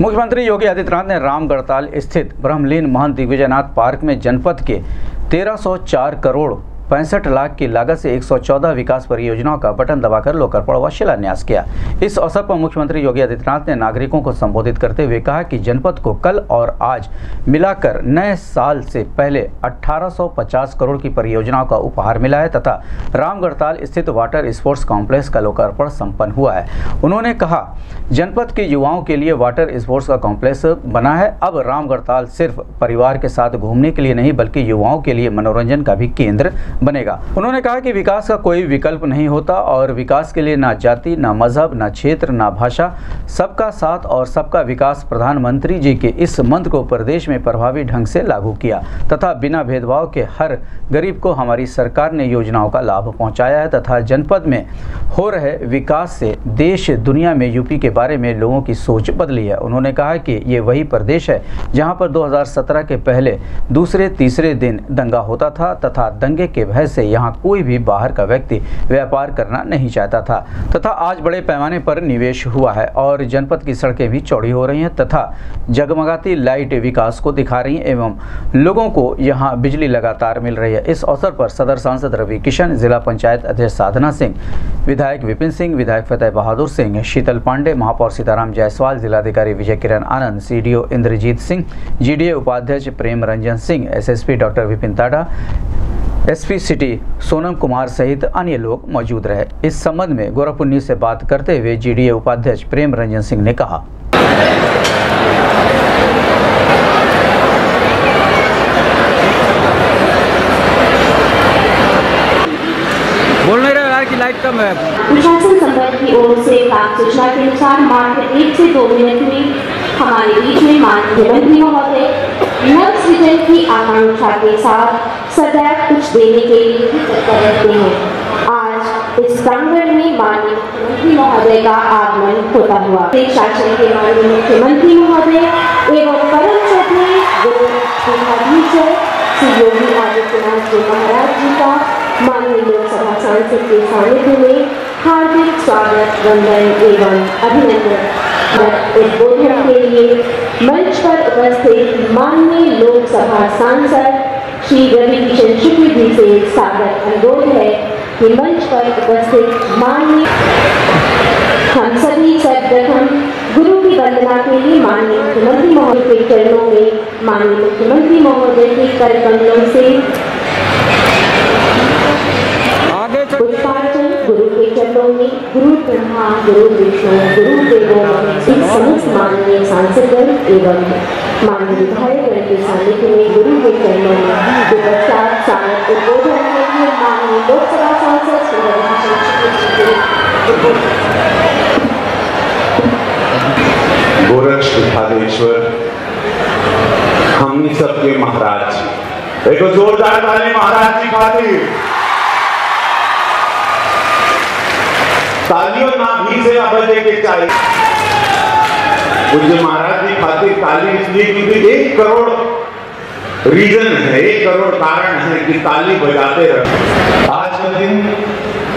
मुख्यमंत्री योगी आदित्यनाथ ने रामगढ़ताल स्थित ब्रह्मलीन महंत दिग्विजयनाथ पार्क में जनपद के 1304 करोड़ पैंसठ लाख की लागत से 114 विकास परियोजनाओं का बटन दबाकर लोकार्पण व शिलान्यास किया। इस अवसर पर मुख्यमंत्री योगी आदित्यनाथ ने नागरिकों को संबोधित करते हुए कहा कि जनपद को कल और आज मिलाकर नए साल से पहले 1850 करोड़ की परियोजनाओं का उपहार मिला है तथा रामगढ़ताल स्थित वाटर स्पोर्ट्स कॉम्प्लेक्स का लोकार्पण संपन्न हुआ है। उन्होंने कहा, जनपद के युवाओं के लिए वाटर स्पोर्ट्स का कॉम्प्लेक्स बना है। अब रामगढ़ताल सिर्फ़ परिवार के साथ घूमने के लिए नहीं, बल्कि युवाओं के लिए मनोरंजन का भी केंद्र बनेगा। उन्होंने कहा कि विकास का कोई विकल्प नहीं होता और विकास के लिए ना जाति, ना मज़हब, ना क्षेत्र, ना भाषा, सबका साथ और सबका विकास प्रधानमंत्री जी के इस मंत्र को प्रदेश में प्रभावी ढंग से लागू किया तथा बिना भेदभाव के हर गरीब को हमारी सरकार ने योजनाओं का लाभ पहुँचाया है तथा जनपद में हो रहे विकास से देश, दुनिया में यूपी के बारे में लोगों की सोच बदली है। उन्होंने कहा कि ये वही प्रदेश है जहाँ पर 2017 के पहले दूसरे तीसरे दिन दंगा होता था तथा दंगे के भय से यहाँ कोई भी बाहर का व्यक्ति व्यापार करना नहीं चाहता था। तथा आज बड़े पैमाने पर निवेश हुआ है और जनपद की सड़कें भी चौड़ी हो रही हैं तथा जगमगाती लाइट विकास को दिखा रही एवं लोगों को यहाँ बिजली लगातार मिल रही है। इस अवसर पर सदर सांसद रवि किशन, जिला पंचायत अध्यक्ष साधना सिंह, विधायक विपिन सिंह, विधायक फतेह बहादुर सिंह, शीतल पांडे, महापौर सीताराम जायसवाल, जिलाधिकारी विजय किरण आनंद, सीडीओ इंद्रजीत सिंह, जीडीए उपाध्यक्ष Prem Ranjan Singh, SSP doctor Vipin Tada SP city Sonam Kumar सहित अन्य लोग मौजूद रहे। इस संबंध में गोरखपुर न्यूज़ से बात करते हुए जीडीए उपाध्यक्ष प्रेम रंजन सिंह ने कहा। बोल नहीं रहे कि लाइट कम है। प्रशासन संपर्क की ओर से प्राप्त सूचना के अनुसार मात्र एक से दो मिनट में हमारे बीच में माननीय मंत्री महोदय नव सृजन की आकांक्षा के साथ सदैव कुछ देने के लिए ही तत्पर रहते हैं। आज इस प्रांगण में माननीय मुख्यमंत्री महोदय का आगमन होता हुआ। शासन के माननीय मुख्यमंत्री महोदय एवं परम श्रद्धेय गुरु श्री योगी आदित्यनाथ जी महाराज जी का माननीय लोकसभा सांसद के सानिध्य में हार्दिक स्वागत, वंदन एवं अभिनंदन। उद्बोधन के लिए मंच पर उपस्थित माननीय लोकसभा सांसद श्री रवि किशन शुक्ल जी से सादर अनुरोध है कि मंच पर उपस्थित माननीय हम सभी सर्वप्रथम गुरु की वंदना के लिए माननीय मुख्यमंत्री महोदय के चरणों में माननीय मुख्यमंत्री महोदय के कर कमलों से आगे चल पुष्पार्चन गुरु के चरणों में गुरु ब्रह्मा गुरु विष्णु गुरु देवो इस समस्त माननीय सांसदगण एवं माननीय विधायकगण के सानिध्य में गुरु के चरणों में। विपक्षात सामक उद्बोधन के लिए माननीय लोकसभा सांसद श्री गोरक्ष विठालेश्वर हमनी सबके महाराज जी। एक जोरदार महाराज जी, खातिर। तालियों ना भी से आवाज़ के चाहिए पूज्य महाराज जी खातिर ताली इसलिए क्योंकि एक करोड़ रीजन है, एक करोड़ कारण है कि ताली बजाते रहे। आज का दिन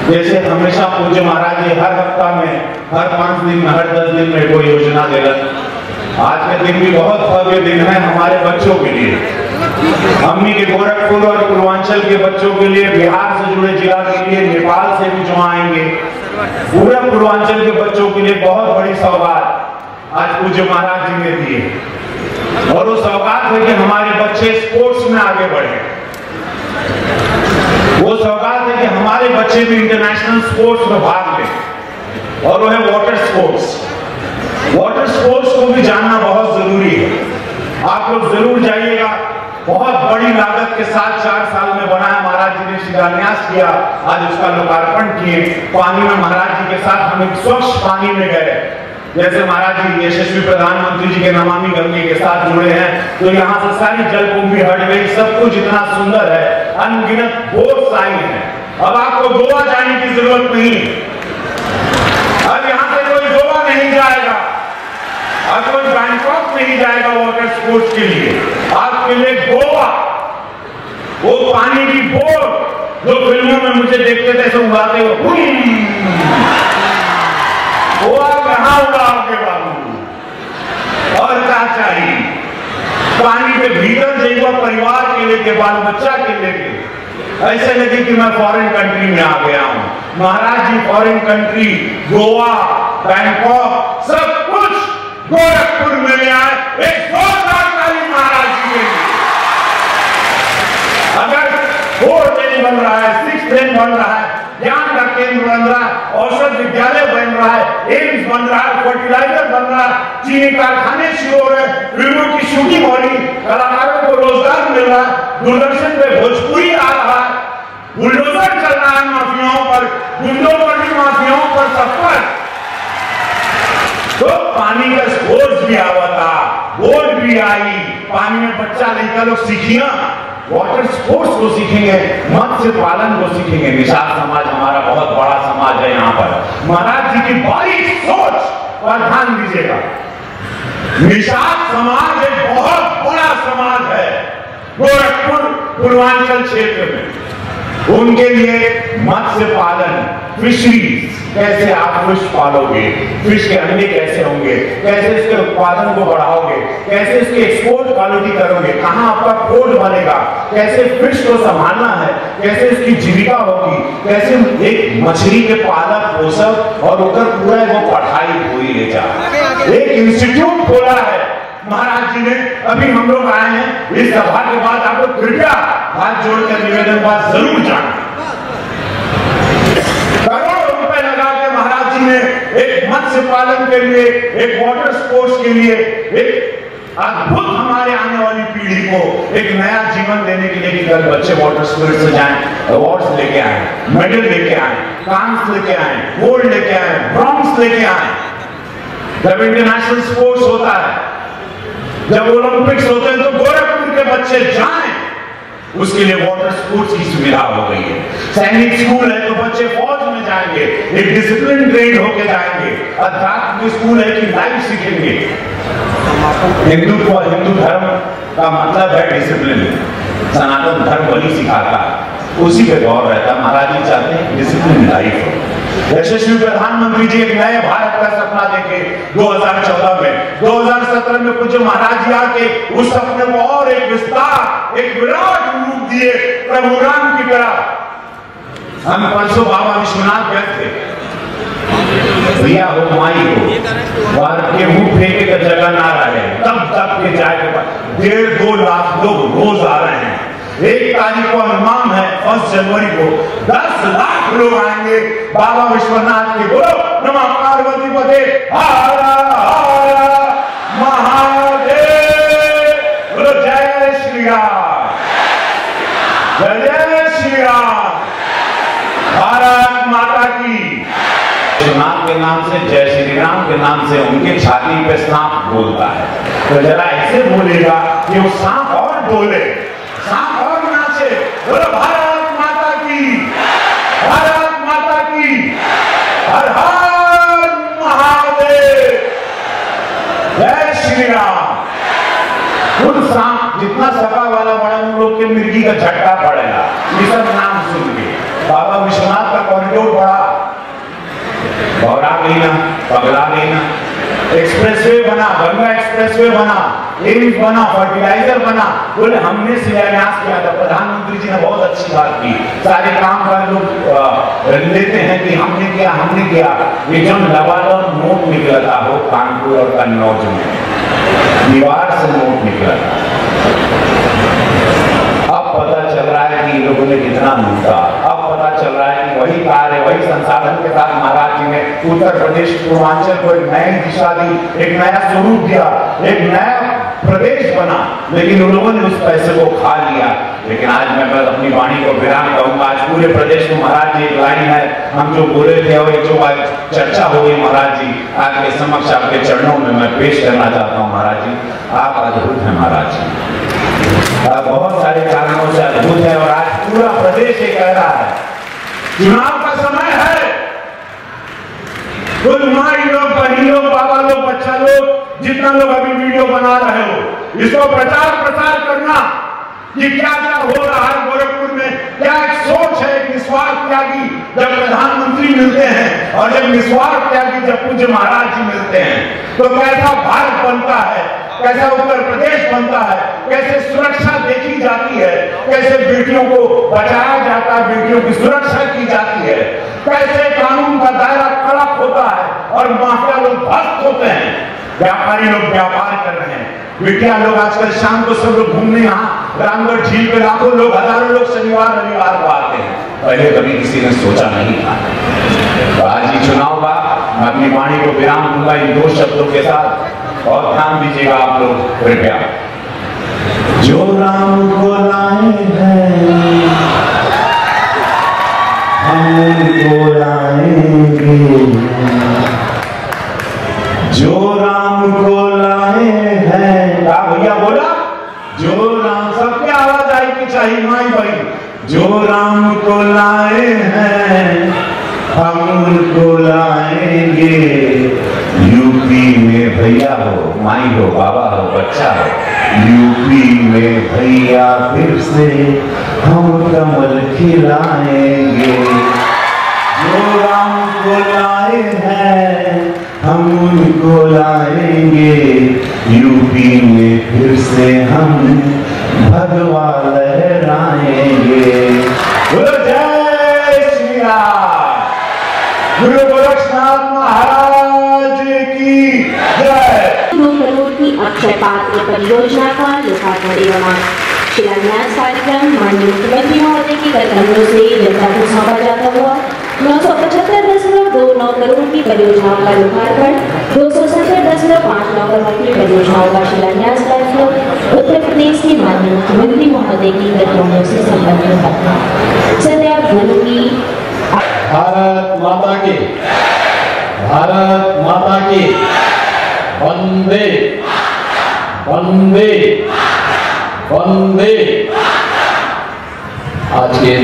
जैसे हमेशा पूज्य महाराज जी हर हफ़्ता में, हर पाँच दिन में, हर दस दिन में कोई योजना दे रहे आज का दिन भी बहुत भव्य दिन है हमारे बच्चों के लिए। हमनी के गोरखपुर और पूर्वांचल के बच्चों के लिए, बिहार से जुड़े जिला के लिए, नेपाल से भी जो आएँगे पूरे पूर्वांचल के बच्चों के लिए बहुत बड़ी सौगात आज पूज्य महाराज जी ने दिए और वो सौगात है कि हमारे बच्चे स्पोर्ट्स में आगे बढ़े। वो सौगात है कि हमारे बच्चे भी इंटरनेशनल स्पोर्ट्स में भाग लें। और वो है वाटर स्पोर्ट्स। वाटर स्पोर्ट्स को भी जानना बहुत ज़रूरी है। आप लोग ज़रूर जाइएगा। बहुत बड़ी लागत के साथ चार साल में बना महाराज जी ने शिलान्यास किया। आज उसका लोकार्पण किए। पानी में महाराज जी के साथ हम एक स्वच्छ पानी में गए। जैसे महाराज जी यशस्वी प्रधानमंत्री जी के नमामि गंगे के साथ जुड़े हैं तो यहाँ से सारी जलकुंभी हट गई सब कुछ इतना सुंदर है। अनगिनत बहुत आई है। अब आपको गोवा जाने की ज़रूरत नहीं। अब यहाँ से कोई गोवा नहीं जाएगा। कोई बैंकॉक नहीं जाएगा वाटर स्पोर्ट्स के लिए। आपके लिए गोवा। वो पानी की बोट। जो फ़िल्मों में मुझे देखते थे, ऐसे उड़ाते हुए वो आप यहाँ उड़ाओगे बाबू? और क्या चाहिए? पानी के भीतर जाइए परिवार के लेके बाल बच्चा के लेके ऐसे लगे कि मैं फॉरेन कंट्री में आ गया हूँ। Maharaj ji foreign country Goa, Bangkok, सब गोरखपुर में आए, एक जोरदार ताली महाराज जी के लिए। अगर फोर्थ लेन बन रहा है, सिक्स लेन बन रहा है, ज्ञान का केंद्र बन रहा है, औषध विद्यालय बन रहा है, एम्स बन रहा है फर्टिलाइज़र बन रहा है, चीनी कारखाने शुरू हो रहे फ़िल्मों की शूटिंग हो रही कलाकारों को रोज़गार मिल रहा है, दूरदर्शन पे भोजपुरी आ रहा है, बुलडोजर चल रहा है माफियाओं पर, गुंडों पर भी माफियाओं पर सब पर तो पानी का स्पोर्ट्स भी आवा था बोर्ड भी आई। पानी में बच्चा, लड़का लोग सीखिया। वाटर स्पोर्ट्स को सीखेंगे, मत्स्य पालन को सीखेंगे। निषाद समाज हमारा बहुत बड़ा समाज है यहाँ पर। महाराज जी की बारीक सोच पर ध्यान दीजिएगा। निषाद समाज एक बहुत बड़ा समाज है, गोरखपुर, पूर्वांचल क्षेत्र में। उनके लिए मत्स्य पालन फिशरीज कैसे आप फ़िश पालोगे? फ़िश के अंडे कैसे होंगे? कैसे इसके उत्पादन को बढ़ाओगे? कैसे इसकी एक्सपोर्ट क्वालिटी करोगे? कहाँ आपका पोर्ट बनेगा? कैसे फ़िश को संभालना है? कैसे इसकी जीविका होगी? कैसे एक मछली के पालक पोषक और उधर पूरा वो पढ़ाई पूरी ले जा एक इंस्टीट्यूट खोला है। महाराज जी ने, अभी हम लोग आए हैं। इस सभा के बाद आप लोग कृपया हाथ जोड़कर निवेदन बात ज़रूर जाए करोड़ों रुपए लगा के महाराज जी ने एक मत्स्य पालन के लिए, एक वाटर स्पोर्ट्स के लिए, एक अद्भुत हमारे आने वाली पीढ़ी को एक नया जीवन देने के लिए कल बच्चे वाटर स्पोर्ट्स से जाएँ अवार्ड्स लेके आए मेडल लेके आए कांस लेके आए गोल्ड लेके आए ब्रॉन्ज लेके आए। जब इंटरनेशनल स्पोर्ट्स होता है जब ओलंपिक्स होते हैं तो गोरखपुर के बच्चे जाएँ। उसके लिए वाटर स्पोर्ट्स की सुविधा हो गई है। सैनिक स्कूल है तो बच्चे फौज में जाएँगे, एक डिसिप्लिन ट्रेन होके जाएँगे। अध्यात्म स्कूल है कि लाइफ सीखेंगे। हिंदुत्व हिंदू धर्म का मतलब है डिसिप्लिन सनातन धर्म वही सिखाता है। उसी पे गौर रहता महाराज जी चाहते हैं डिसिप्लिन लाइफ हो। यशस्वी प्रधानमंत्री जी एक नए भारत का सपना देखे 2014 में। 2017 में कुछ महाराज जी आके उस सपने को और एक विस्तार, एक विराट रूप दिए प्रभु राम की तरह। हम परसों बाबा विश्वनाथ गए थे। भैया हो माई को और के मुँह फेंके का जगह ना रहे। तब तक के जाए डेढ़ दो लाख लोग रोज आ रहे हैं। एक तारीख को अनुमान है। फ़र्स्ट जनवरी को दस लाख लोग आएँगे बाबा विश्वनाथ के बोलो नमा पार्वती पदे हारा हारा महादेव बोलो जय श्री राम जय जय श्री राम भारत माता की विश्वनाथ के नाम से जय श्री राम के नाम से उनके छाती पे सांप बोलता है। तो जरा ऐसे बोलेगा कि वो सांप और बोले। सांप और नाचे। बोलो भारत भारत माता की। हर हर महादेव। जय श्री राम खुद सांप, जितना सपा वाला बड़ा, उन लोग के मिर्गी का झटका पड़ेगा। ये सब नाम सुन के। बाबा विश्वनाथ का कॉरिडोर बड़ा बौरा गई ना, पगला गई ना। एक्सप्रेसवे बना गंगा एक्सप्रेसवे बना एम्स बना फर्टिलाइज़र बना। बोले, हमने शिलान्यास किया था, प्रधानमंत्री जी ने बहुत अच्छी बात की। सारे काम का लोग लेते हैं कि हमने किया हमने किया। ये जब लबालब नोट निकला था, वो कानपुर और कन्नौज में। दीवार से नोट निकला था। अब पता चल रहा है कि लोगों ने कितना लूटा। वही कार्य, वही संसाधन के साथ महाराज जी ने उत्तर प्रदेश, पूर्वांचल को एक नई दिशा दी, एक नया स्वरूप दिया, एक नया प्रदेश बना। लेकिन उन लोगों ने उस पैसे को खा लिया। लेकिन आज मैं बस अपनी वाणी को विराम कहूँगा। आज पूरे प्रदेश में महाराज जी एक लाइन है। हम जो बोले थे और जो आज चर्चा हो गई महाराज जी आपके समक्ष आपके चरणों में मैं पेश करना चाहता हूँ महाराज जी। आप अद्भुत हैं महाराज जी। बहुत सारे कारणों से अद्भुत है और आज पूरा प्रदेश ये कह रहा है। चुनाव का समय है। कुल माई लोग, बहनी लोग, बाबा लोग, बच्चा लोग, जितना लोग अभी वीडियो बना रहे हो, इसको प्रचार प्रसार करना कि क्या क्या हो रहा है गोरखपुर में। क्या एक सोच है निस्वार्थ त्यागी जब प्रधानमंत्री मिलते हैं और जब निस्वार्थ त्यागी जब पूज्य महाराज जी मिलते हैं। तो कैसा भारत बनता है, कैसा उत्तर प्रदेश बनता है, कैसे सुरक्षा देखी जाती है। कैसे बेटियों को बचाया जाता है, बेटियों की सुरक्षा की जाती है। कैसे कानून का दायरा कड़क होता है और माफिया लोग ध्वस्त होते हैं। व्यापारी लोग व्यापार कर रहे हैं। बेटिया लोग आजकल शाम को सब लोग घूमने यहाँ रामगढ़ झील पे लाखों लोग, हज़ारों लोग शनिवार, रविवार को आते हैं। पहले कभी किसी ने सोचा नहीं था। तो आज ही चुनाव का मैं अपनी वाणी को विराम दूँगा इन दो शब्दों के साथ। और ध्यान दीजिएगा आप लोग, कृपया। जो राम को लाए हैं हम उनको लाएँगे। जो राम को लाए हैं भैया बोला। जो राम, सबकी आवाज़ आएगी चाहिए माई भाई। जो राम को लाए हैं हम उनको लाएँगे। यूपी में भैया हो, माई हो, बाबा हो, बच्चा हो यूपी में भैया फिर से हम कमल खिलाएँगे। जो राम को लाए हैं, हम उनको लाएँगे। यूपी में फिर से हम भगवा लहराएँगे। जय श्री राम। गुरु गोरक्षनाथ महाराज की जय दो करोड़ की अक्षय पात्र परियोजना का लोकार्पण एवं शिलान्यास कार्यक्रम माननीय मुख्यमंत्री महोदय की कदमों से जनता को सौंपा जाता हुआ नौ सौ पचहत्तर दशमलव दो नौ करोड़ की परियोजनाओं का लोकार्पण दो सौ सत्तर दशमलव पाँच नौ करोड़ की परियोजनाओं का शिलान्यास कार्यक्रम उत्तर प्रदेश के माननीय मुख्यमंत्री महोदय की कदमों से गुरु की भारत माता की। भारत माता की। वंदे। वंदे। वंदे। आज के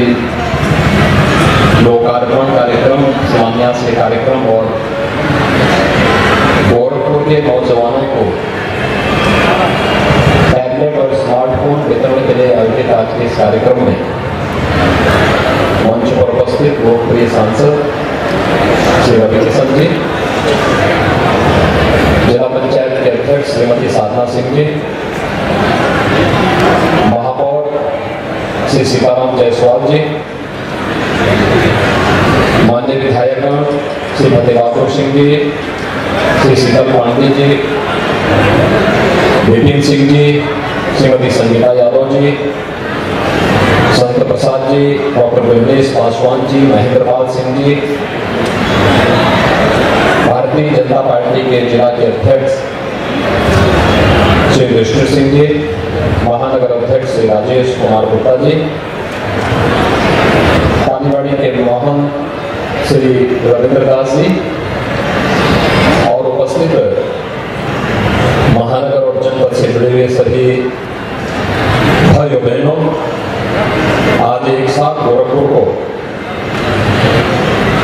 लोकार्पण कार्यक्रम, शिलान्यास के कार्यक्रम और गोरखपुर के नौजवानों को टैबलेट और स्मार्टफ़ोन वितरण के लिए आयोजित आज के इस कार्यक्रम में मंच पर उपस्थित लोकप्रिय सांसद श्री रवि जी के अध्यक्ष श्रीमती साधना सिंह जी, महापौर श्री सीताराम जायसवाल जी मान्य विधायकगण श्रीमती बहादुर सिंह जी, श्री शीतल पांडे जी, विपिन सिंह जी, श्रीमती संगीता यादव जी, संत प्रसाद जी, डॉक्टर विमलेश पासवान जी महेंद्र पाल सिंह जी, भारतीय जनता पार्टी के जिला के अध्यक्ष श्री विष्णु सिंह जी, महानगर अध्यक्ष श्री राजेश कुमार गुप्ता जी, पानीवाड़ी के मोहन श्री रविंद्र दास जी, और उपस्थित महानगर और जनपद से जुड़े हुए सभी भाइयों बहनों, आज एक साथ गोरखपुर को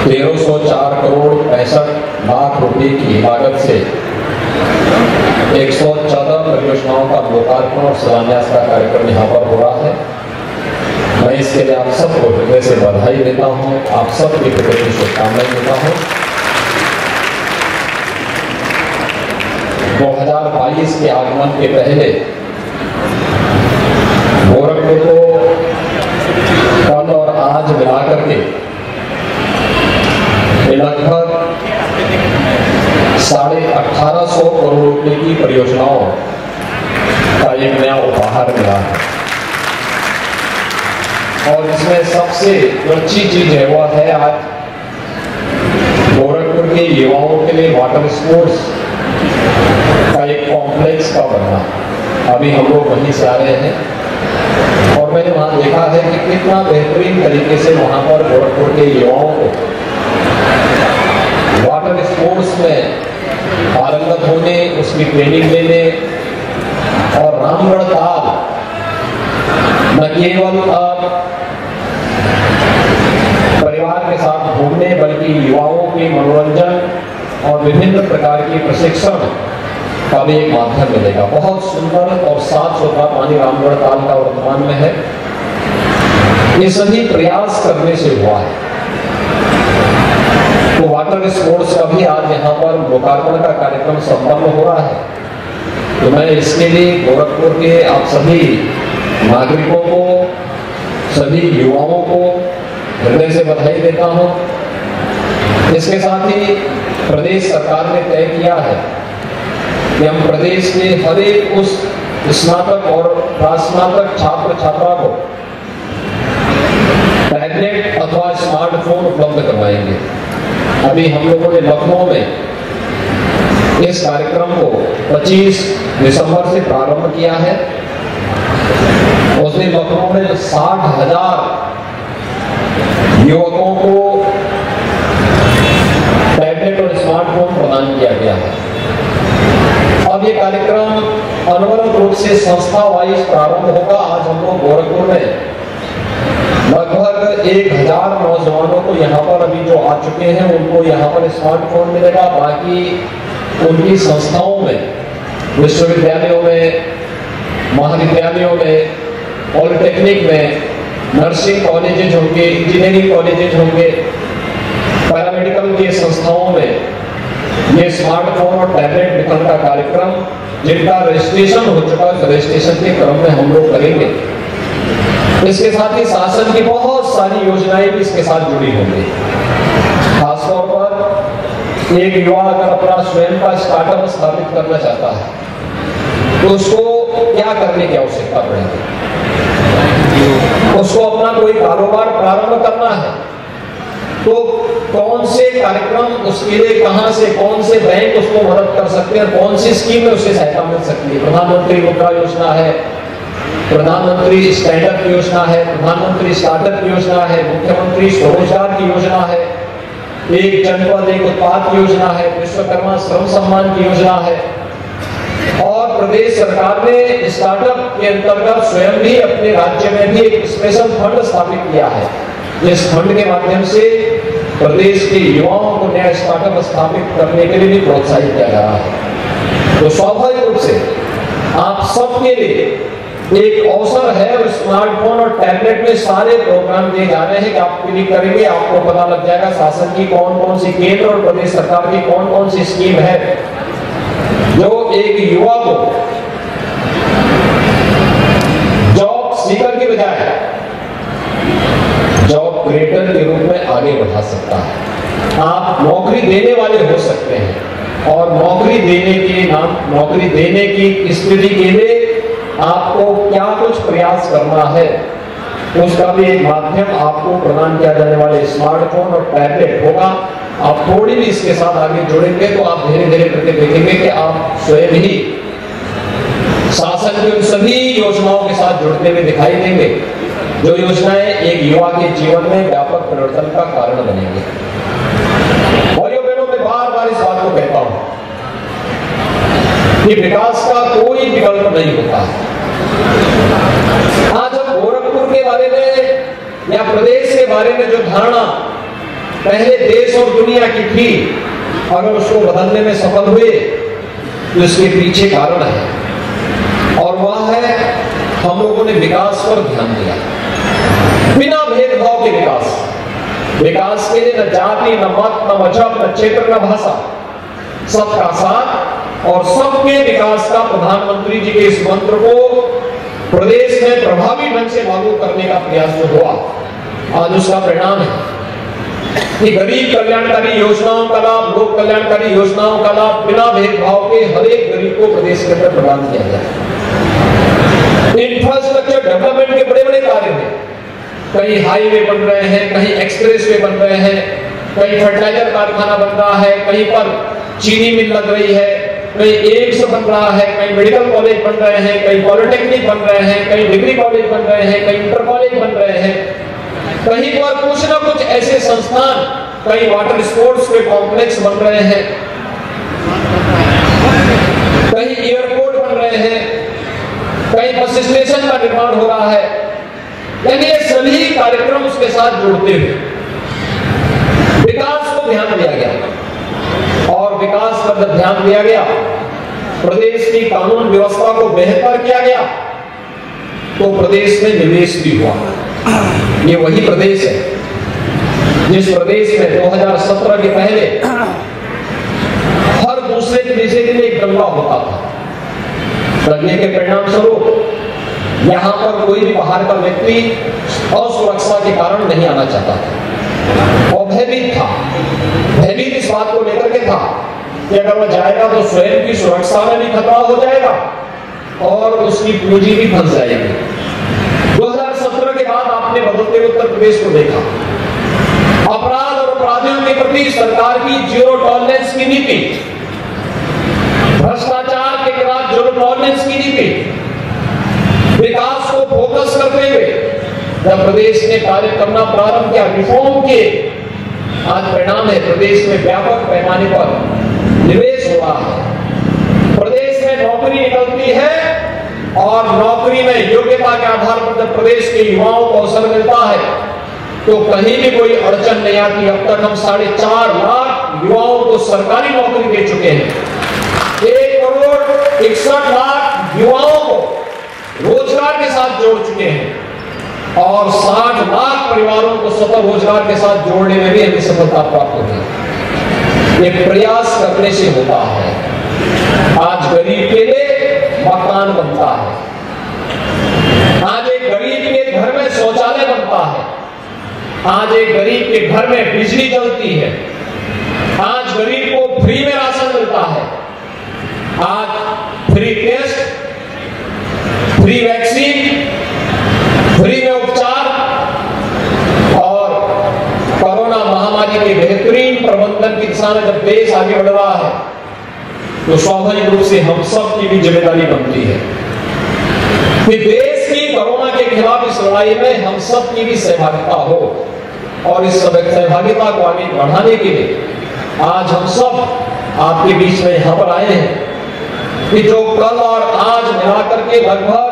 तेरह सौ चार करोड़ पैंसठ लाख रुपए की लागत से एक सौ चौदह लोकार्पण और शिलान्यास का कार्यक्रम यहाँ पर हो रहा है। मैं इसके लिए आप सबको हृदय से बधाई देता हूँ। आप सबके प्रति शुभकामनाएँ देता हूँ। 2022 के आगमन के पहले गोरखपुर को कल और आज मिला करके लगभग साढ़े अठारह सौ करोड़ रुपए की परियोजनाओं का एक नया उपहार मिला है और इसमें सबसे अच्छी चीज़ है वह है आज गोरखपुर के युवाओं के लिए वाटर स्पोर्ट्स का एक कॉम्प्लेक्स का बनना अभी हम लोग वहीं से आ रहे हैं, और मैंने वहाँ देखा है कि कितना बेहतरीन तरीके से वहाँ पर गोरखपुर के युवाओं को। वाटर स्पोर्ट्स में पारंगत होने उसकी ट्रेनिंग लेने रामगढ़ न केवल परिवार के साथ घूमने, बल्कि युवाओं के मनोरंजन और विभिन्न प्रकार के प्रशिक्षण का भी एक माध्यम मिलेगा। बहुत सुंदर और साफ़ सुथरा पानी रामगढ़ ताल का वर्तमान में है। ये सभी प्रयास करने से हुआ है। तो वाटर स्पोर्ट्स का भी आज यहाँ पर लोकार्पण का कार्यक्रम संपन्न हो रहा है। तो मैं इसके लिए गोरखपुर के आप सभी नागरिकों को, सभी युवाओं को हृदय से बधाई देता हूँ। इसके साथ ही प्रदेश सरकार ने तय किया है कि हम प्रदेश के हर एक उस स्नातक और प्रास्नातक छात्र छात्रा को टैबलेट अथवा स्मार्टफ़ोन उपलब्ध करवाएँगे। अभी हम लोगों ने लखनऊ में इस कार्यक्रम को 25 दिसंबर से प्रारंभ किया है। उस दिन लखनऊ में साठ हज़ार युवकों को टैबलेट और स्मार्टफ़ोन प्रदान किया गया है। अब ये कार्यक्रम अनवरत रूप से संस्था वाइज प्रारंभ होगा। आज हम लोग गोरखपुर में लगभग एक हज़ार नौजवानों को यहाँ पर अभी जो आ चुके हैं, उनको यहाँ पर स्मार्टफ़ोन मिलेगा। बाकी उनकी संस्थाओं में विश्वविद्यालयों में, महाविद्यालयों में, पॉलिटेक्निक में, नर्सिंग कॉलेजेज होंगे, इंजीनियरिंग कॉलेजेज होंगे, पैरामेडिकल की संस्थाओं में ये स्मार्टफ़ोन और टैबलेट वितरण का कार्यक्रम, जिनका रजिस्ट्रेशन हो चुका है रजिस्ट्रेशन के क्रम में हम लोग करेंगे। इसके साथ ही शासन की बहुत सारी योजनाएँ भी इसके साथ जुड़ी होंगी। एक युवा अगर अपना स्वयं का स्टार्टअप स्थापित करना चाहता है। तो उसको क्या करने की आवश्यकता पड़ेगी? उसको अपना कोई कारोबार प्रारंभ करना है। तो कौन से कार्यक्रम उसके लिए कहाँ से, कौन से बैंक उसको मदद कर सकते हैं, कौन सी स्कीम में उसे सहायता मिल सकती है? प्रधानमंत्री मुद्रा योजना है, प्रधानमंत्री स्टैंडअप योजना है, प्रधानमंत्री स्टार्टअप योजना है, मुख्यमंत्री स्वरोजगार की योजना है एक जनपद एक उत्पाद योजना है, विश्वकर्मा श्रम सम्मान की योजना है। और प्रदेश सरकार ने स्टार्टअप के अंतर्गत स्वयं भी अपने राज्य में भी एक स्पेशल फंड स्थापित किया है। जिस फंड के माध्यम से प्रदेश के युवाओं को नया स्टार्टअप स्थापित करने के लिए भी प्रोत्साहित किया जा रहा है। तो स्वाभाविक रूप से आप सबके लिए एक अवसर है और स्मार्टफ़ोन और टैबलेट में सारे प्रोग्राम दिए जा रहे हैं कि आप क्लिक करेंगे, आपको पता लग जाएगा शासन की कौन कौन सी केंद्र और प्रदेश सरकार की कौन कौन सी स्कीम है। जो एक युवा को जॉब सीकर के बजाय जॉब क्रिएटर के रूप में आगे बढ़ा सकता है। आप नौकरी देने वाले हो सकते हैं और नौकरी देने के नाम, नौकरी देने की स्थिति के लिए आपको क्या कुछ प्रयास करना है? उसका भी एक माध्यम आपको प्रदान किया जाने वाले स्मार्टफ़ोन और टैबलेट होगा। आप थोड़ी भी इसके साथ आगे जुड़ेंगे तो आप धीरे धीरे करके देखेंगे कि आप स्वयं ही शासन की उन सभी योजनाओं के साथ जुड़ते हुए दिखाई देंगे। जो योजनाएँ एक युवा के जीवन में व्यापक परिवर्तन का कारण बनेंगे भाइयों बहनों मैं बार बार इस बात को कहता हूँ कि विकास का कोई विकल्प नहीं होता। आज हम गोरखपुर के बारे में या प्रदेश के बारे में जो धारणा पहले देश और दुनिया की थी अगर उसको बदलने में सफल हुए तो इसके पीछे कारण है। और वह है, हम लोगों ने विकास पर ध्यान दिया। बिना भेदभाव के विकास। विकास के लिए न जाति, न मत, न मज़हब न क्षेत्र, न भाषा। सबका साथ और सबके विकास का प्रधानमंत्री जी के इस मंत्र को प्रदेश में प्रभावी ढंग से लागू करने का प्रयास जो हुआ, आज उसका परिणाम है। कि गरीब कल्याणकारी योजनाओं का लाभ, लोक कल्याणकारी योजनाओं का लाभ बिना भेदभाव के हर एक गरीब को प्रदेश के अंदर प्रदान किया गया इंफ्रास्ट्रक्चर डेवलपमेंट के बड़े बड़े कार्य हैं। कहीं हाईवे बन रहे हैं, कहीं एक्सप्रेस वे बन रहे हैं, कहीं फर्टिलाइज़र कारखाना बन रहा है, कहीं पर चीनी मिल लग रही है कहीं एम्स बन रहा है कहीं मेडिकल कॉलेज बन रहे हैं कहीं पॉलिटेक्निक बन रहे हैं कहीं डिग्री कॉलेज बन रहे हैं कहीं इंटर कॉलेज बन रहे हैं। कहीं पर कुछ ना कुछ ऐसे संस्थान कहीं वाटर स्पोर्ट्स के कॉम्प्लेक्स बन रहे हैं। कहीं एयरपोर्ट बन रहे हैं। कहीं बस स्टेशन का निर्माण हो रहा है। यानी ये सभी कार्यक्रम उसके साथ जुड़ते हुए। विकास को ध्यान दिया गया। और विकास पर ध्यान दिया गया, प्रदेश की कानून व्यवस्था को बेहतर किया गया तो प्रदेश में निवेश भी हुआ। ये वही प्रदेश है, जिस प्रदेश में 2017 के पहले हर दूसरे तीसरे दिन एक दंगा होता था। लगने के परिणाम स्वरूप यहाँ पर कोई भी बाहर का व्यक्ति असुरक्षा के कारण नहीं आना चाहता था। भयभीत था भयभीत इस बात को लेकर के था कि अगर वह जाएगा तो स्वयं की सुरक्षा में भी खतरा हो जाएगा और उसकी पूंजी भी फंस जाएगी। 2017 के बाद आपने बदलते उत्तर प्रदेश को देखा। अपराध और अपराधियों के प्रति सरकार की ज़ीरो टॉलरेंस की नीति। भ्रष्टाचार के खिलाफ ज़ीरो टॉलरेंस की नीति। विकास को फोकस करते हुए जब प्रदेश ने कार्य करना प्रारंभ किया रिफॉर्म के आज परिणाम है, प्रदेश में व्यापक पैमाने पर निवेश हो रहा है प्रदेश में नौकरी निकलती है और नौकरी में योग्यता के आधार पर जब प्रदेश के युवाओं को अवसर मिलता है तो कहीं भी कोई अड़चन नहीं आती। अब तक हम साढ़े चार लाख युवाओं को सरकारी नौकरी दे चुके हैं। एक करोड़ इकसठ लाख युवाओं को रोज़गार के साथ जोड़ चुके हैं। और साठ लाख परिवारों को स्वतः रोज़गार के साथ जोड़ने में भी हमें सफलता प्राप्त होगी ये प्रयास करने से होता है। आज गरीब के लिए मकान बनता है। आज एक गरीब के घर में शौचालय बनता है। आज एक गरीब के घर में बिजली जलती है। आज गरीब को फ्री में राशन मिलता है। आज free test, free vaccine free में उपचार और कोरोना महामारी के बेहतरीन प्रबंधन की दिशा में जब देश आगे बढ़ रहा है तो स्वाभाविक रूप से हम सब की भी ज़िम्मेदारी बनती है। कि देश की कोरोना के खिलाफ इस लड़ाई में हम सब की भी सहभागिता हो और इस सहभागिता को आगे बढ़ाने के लिए आज हम सब आपके बीच में यहाँ पर आए हैं कि जो कल और आज मिलाकर के लगभग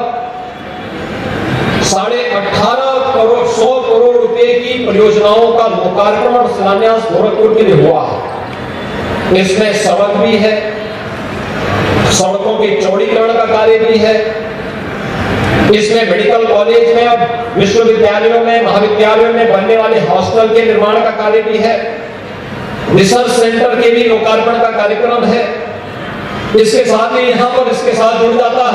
साढ़े अठारह करोड़, सौ करोड़ रुपए की परियोजनाओं का लोकार्पण और शिलान्यास गोरखपुर के लिए हुआ है। इसमें सड़क भी है, सड़कों के चौड़ीकरण का कार्य भी है। इसमें मेडिकल कॉलेज में अब विश्वविद्यालयों में, महाविद्यालयों में बनने वाले हॉस्टल के निर्माण का कार्य भी है। रिसर्च सेंटर के भी लोकार्पण का कार्यक्रम है। इसके साथ ही यहाँ पर इसके साथ जुड़ जाता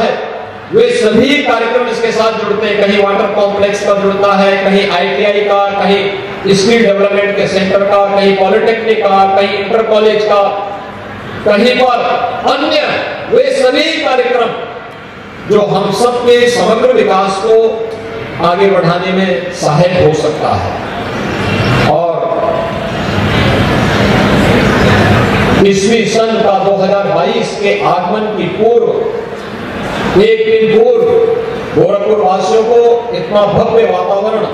वे सभी कार्यक्रम इसके साथ जुड़ते हैं। कहीं वाटर कॉम्प्लेक्स का जुड़ता है, कहीं आईटीआई का, कहीं स्किल डेवलपमेंट के सेंटर का, कहीं पॉलिटेक्निक का, कहीं इंटर कॉलेज का। कहीं पर अन्य वे सभी कार्यक्रम जो हम सबके समग्र विकास को आगे बढ़ाने में सहायक हो सकता है। और ईस्वी सन का 2022 के आगमन की पूर्व एक दिन पूर्व गोरखपुर वासियों को इतना भव्य वातावरण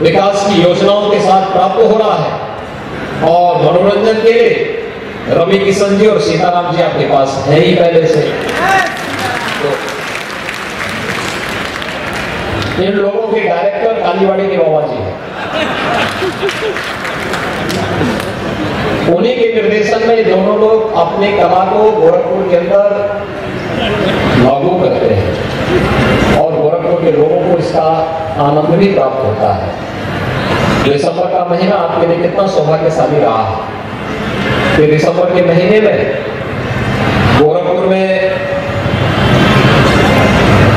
विकास की योजनाओं के साथ प्राप्त हो रहा है और मनोरंजन के लिए रवि किशन जी और सीताराम जी आपके पास है ही पहले से। तो इन लोगों के डायरेक्टर कालीवाड़ी के बाबा जी हैं। उन्हीं के निर्देशन में दोनों लोग अपने कला को गोरखपुर के अंदर लागू करते हैं। और गोरखपुर के लोगों को इसका आनंद भी प्राप्त होता है। दिसंबर का महीना आपके लिए कितना सौभाग्यशाली रहा। है कि दिसंबर के महीने में गोरखपुर में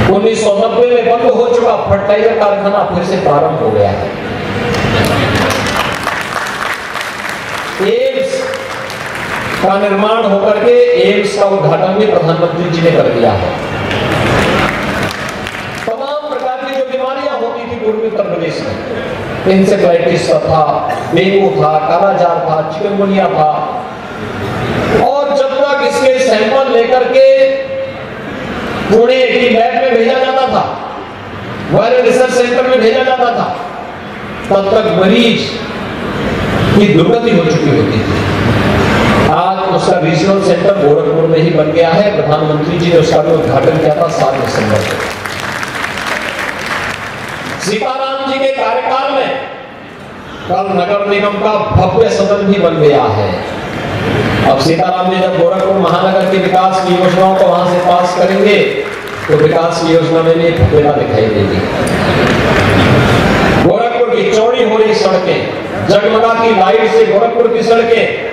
1990 में बंद हो चुका फर्टिलाइज़र कारखाना फिर से प्रारंभ हो गया है एम्स का निर्माण होकर के एम्स का उद्घाटन भी प्रधानमंत्री जी ने कर दिया है। तमाम प्रकार की जो बीमारियाँ होती थी पूर्वी उत्तर प्रदेश में इंसेफ्लाइटिस था, डेंगू था, कालाजार था, चिकनगुनिया था। और जब तक इसके सैंपल लेकर के पुणे की लैब में भेजा जाता था, वायरल रिसर्च सेंटर में भेजा जाता था, तब तक मरीज़ की दुर्गति हो चुकी होती थी। आज उसका रीजनल सेंटर गोरखपुर में ही बन गया है। प्रधानमंत्री जी ने उसका भी उद्घाटन किया था सात दिसंबर को। सीताराम जी के कार्यकाल में कल नगर निगम का भव्य सदन भी बन गया है। अब सीताराम जी जब गोरखपुर महानगर के विकास की योजनाओं को वहाँ से पास करेंगे तो विकास की योजना में भी भव्यता दिखाई देगी। गोरखपुर की चौड़ी हो रही सड़कें, जगमगा की लाइट से गोरखपुर की सड़कें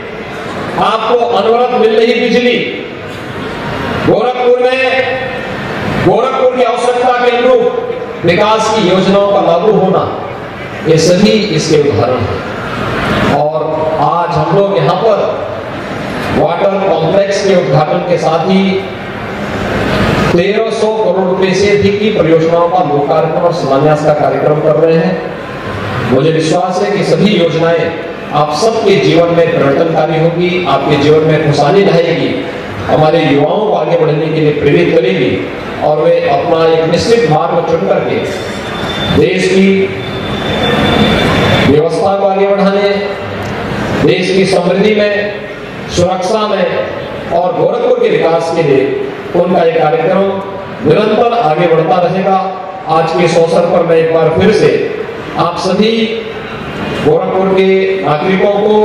आपको अनवरत मिल रही बिजली। गोरखपुर में गोरखपुर की आवश्यकता के अनुरूप विकास की योजनाओं का लागू होना, ये सभी इसके उदाहरण हैं। और आज हम लोग यहाँ पर वाटर कॉम्प्लेक्स के उद्घाटन के साथ ही 1300 करोड़ रुपए से अधिक की परियोजनाओं का लोकार्पण और शिलान्यास का कार्यक्रम कर रहे हैं। मुझे विश्वास है कि सभी योजनाएँ आप सबके जीवन में परिवर्तनकारी होगी, आपके जीवन में खुशहाली लाएगी हमारे युवाओं को आगे बढ़ने के लिए प्रेरित करेगी और वे अपना एक निश्चित मार्ग चुन करके देश की व्यवस्था को आगे बढ़ाने, देश की समृद्धि में, सुरक्षा में और गोरखपुर के विकास के लिए उनका ये कार्यक्रम निरंतर आगे बढ़ता रहेगा। आज के इस अवसर पर मैं एक बार फिर से आप सभी गोरखपुर के नागरिकों को,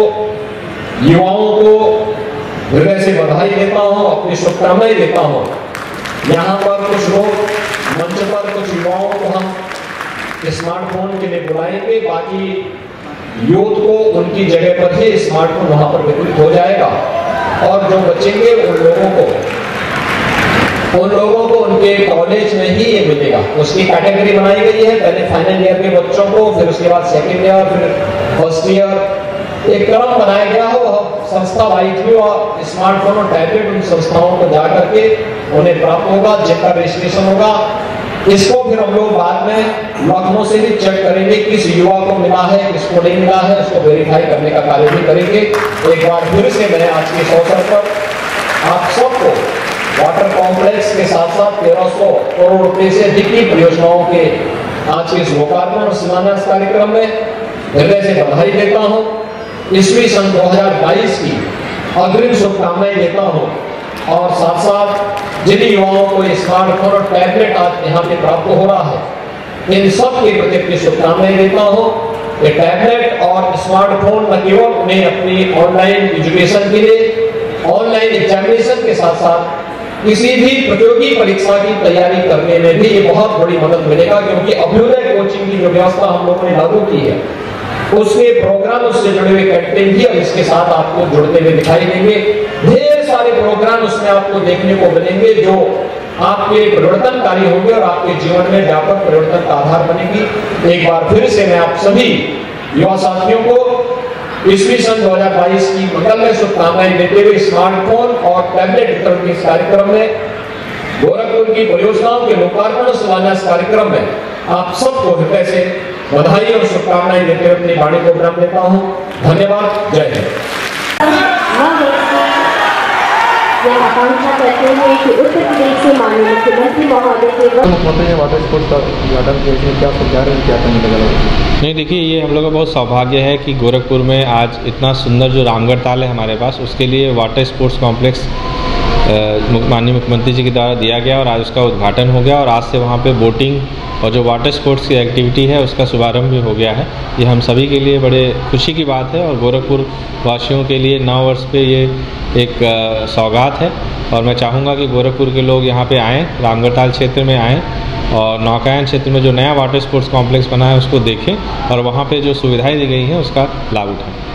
युवाओं को हृदय से बधाई देता हूँ, अपनी शुभकामनाएँ देता हूँ। यहाँ पर कुछ लोग मंच पर कुछ युवाओं को हम स्मार्टफ़ोन के लिए बुलाएँगे, बाकी यूथ को उनकी जगह पर ही स्मार्टफ़ोन वहाँ पर वितरित हो जाएगा। और जो बचेंगे उन लोगों को उन लोगों को उनके कॉलेज में ही ये मिलेगा। उसकी कैटेगरी बनाई गई है। पहले फाइनल ईयर के बच्चों को, फिर उसके बाद सेकेंड ईयर फिर फ़र्स्ट ईयर एक क्रम बनाया गया हो संस्था वाइज भी और स्मार्टफ़ोन और टैबलेट उन संस्थाओं को जा करके उन्हें प्राप्त होगा, जिनका रजिस्ट्रेशन होगा। इसको फिर हम लोग बाद में लखनऊ से भी चेक करेंगे किस युवा को मिला है, किसको नहीं मिला है, उसको वेरीफाई करने का कार्य भी करेंगे। एक बार फिर से मैं आज के इस अवसर पर आप सबको वाटर कॉम्प्लेक्स के साथ साथ तेरह सौ करोड़ रुपए से अधिक की परियोजनाओं के आज के लोकार्पण और शिलान्यास कार्यक्रम में हृदय से बधाई देता हूँ। ईस्वी सन 2022 की अग्रिम शुभकामनाएँ देता हूँ और साथ साथ जिन युवाओं को स्मार्टफ़ोन और टैबलेट आज यहाँ पे प्राप्त हो रहा है, इन सब के प्रति अपनी शुभकामनाएँ देता हूँ। ये टैबलेट और स्मार्टफ़ोन न केवल उन्हें अपनी ऑनलाइन एजुकेशन के लिए, ऑनलाइन एग्जामिनेशन के साथ साथ किसी भी प्रतियोगी परीक्षा की तैयारी करने में भी ये बहुत बड़ी मदद मिलेगा, क्योंकि अभ्युदय कोचिंग की जो व्यवस्था हम लोगों ने लागू की है उसके प्रोग्राम उससे जुड़े हुए कंटेंट भी अब इसके साथ आपको जुड़ते हुए दिखाई देंगे। ढेर सारे प्रोग्राम उसमें आपको देखने को मिलेंगे जो आपके परिवर्तनकारी होंगे और आपके जीवन में व्यापक परिवर्तन का आधार बनेगी। एक बार फिर से मैं आप सभी युवा साथियों को ईस्वी सन 2022 की मंगलमय शुभकामनाएँ देते हुए स्मार्टफ़ोन और टैबलेट वितरण के कार्यक्रम में, गोरखपुर की परियोजनाओं के लोकार्पण शिलान्यास कार्यक्रम में आप सबको हृदय से बधाई और शुभकामनाएँ देते हुए अपनी वाणी को विराम देता हूँ। धन्यवाद। जय हिंद। करते हैं कि उत्तर प्रदेश से माननीय मुख्यमंत्री महोदय के वक्त मुख्यमंत्री ने वाटर स्पोर्ट्स का उद्घाटन किया इसमें क्या समझा रहे हैं क्या करने लगा? नहीं देखिए ये हम लोग का बहुत सौभाग्य है कि गोरखपुर में आज इतना सुंदर जो रामगढ़ ताल है हमारे पास उसके लिए वाटर स्पोर्ट्स कॉम्प्लेक्स माननीय मुख्यमंत्री जी के द्वारा दिया गया और आज उसका उद्घाटन हो गया और आज से वहाँ पे बोटिंग और जो वाटर स्पोर्ट्स की एक्टिविटी है, उसका शुभारंभ भी हो गया है। ये हम सभी के लिए बड़े खुशी की बात है और गोरखपुर वासियों के लिए नौ वर्ष पे ये एक सौगात है। और मैं चाहूँगा कि गोरखपुर के लोग यहाँ पे आएँ, रामगढ़ताल क्षेत्र में आएँ और नौकायन क्षेत्र में जो नया वाटर स्पोर्ट्स कॉम्प्लेक्स बना है, उसको देखें और वहाँ पे जो सुविधाएँ दी गई हैं, उसका लाभ उठाएँ।